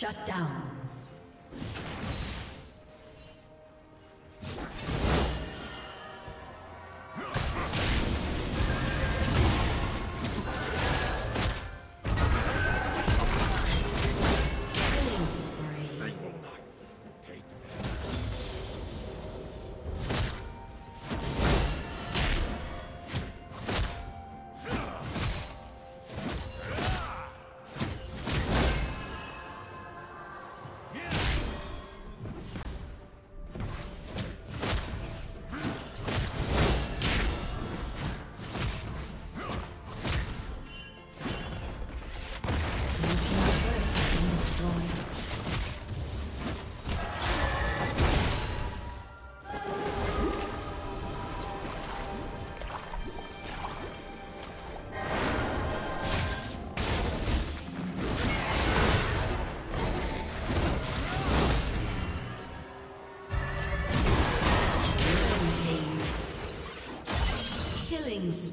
Shut down.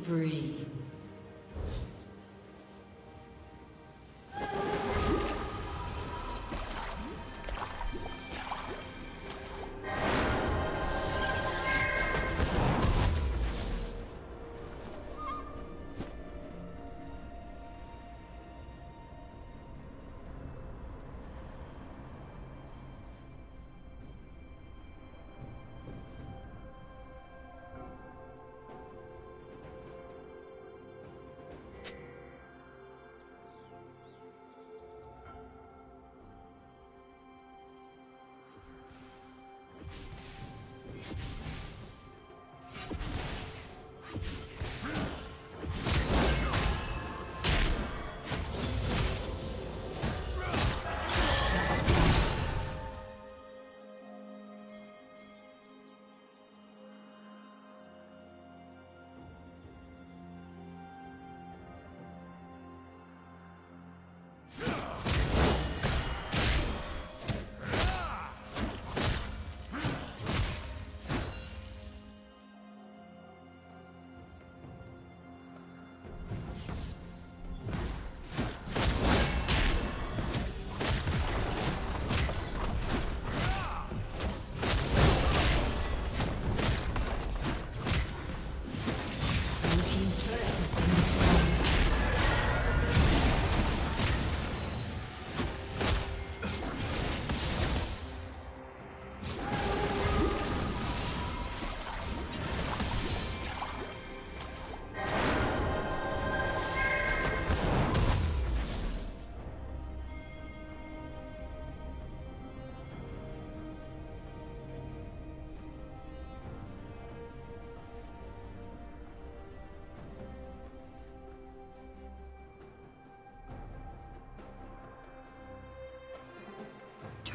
Spree.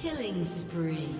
Killing spree.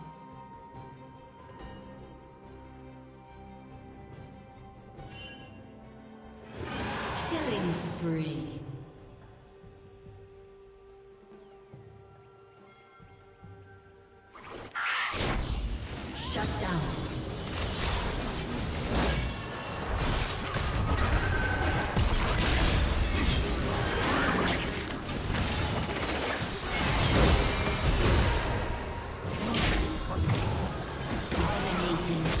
Dominating.